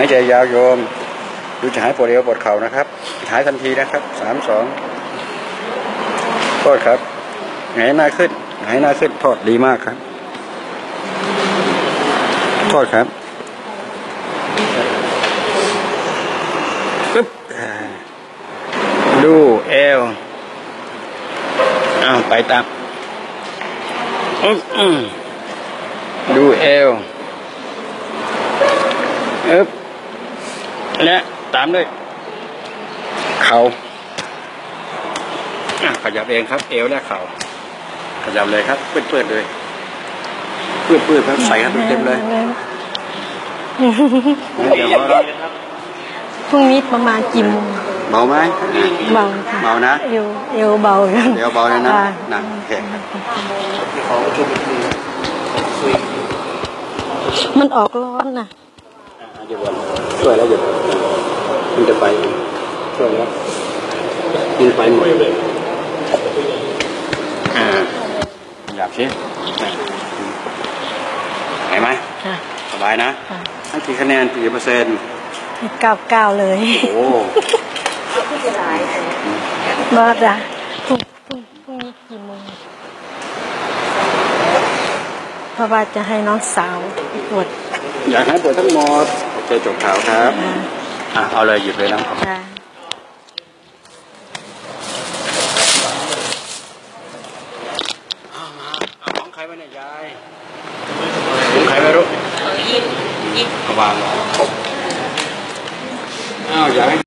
หายใจยาวโยมดูจะหายปวดเอวปวดเข่านะครับ หายทันทีนะครับสามสองโทษครับหายหน้าขึ้นหายหน้าขึ้นโทษดีมากครับโทษครับปึ๊บดูเอวอ้าวไปตามอึ๊บอืมดูเอวอึ๊บ และตามด้วย เขา่าอะขยับเองครับ เอวและเข่าขยับเลยครับเปื้อนๆเลยเปื้อนๆครับใส่ครับเต็มๆเลยเดี๋ยวเราพรุ่งนี้ประมาณกี่โมงเบาไหมเบาค่ะเบานะเอวเอวเบาอยู่เดี๋ยวเบาเลยนะค่นะโอเคครับมันออกร้อนนะ อะเดี๋ยววันช่วยแล้วเดี๋ยวมันจะไปช่วยแล้วมันไปหมดอ่าอยากสิอะเห็นไหมค่ะสบายนะค่ะให้กี่คะแนนกี่เปอร์เซ็นต์เก้าเก้าเลย โอ้บอสอะพรุ่งพรุ่งพรุ่งนี้กี่โมงเพราะว่าจะให้น้องสาวตรวจอยากให้ปวดทั้งหมดโอ เคจบข่าวครับอ่าอะเอาเลยหยิบเลยนะค่ะเอามาเอาของใครมาเนี่ยยายของใครไม่รู้ยิบยิบวางอ้าวอยากให้